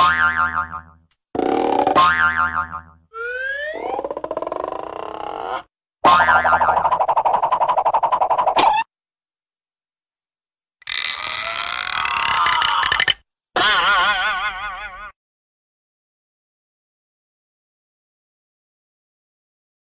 Bye.